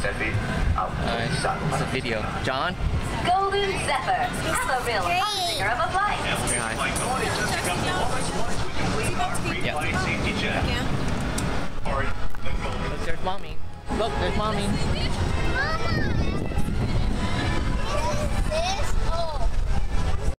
Steffi, out. Uh, Alright, a video. John? Golden Zephyr. Have a real singer of a flight. Say hi. Yeah. Look, there's mommy. Look, there's mommy.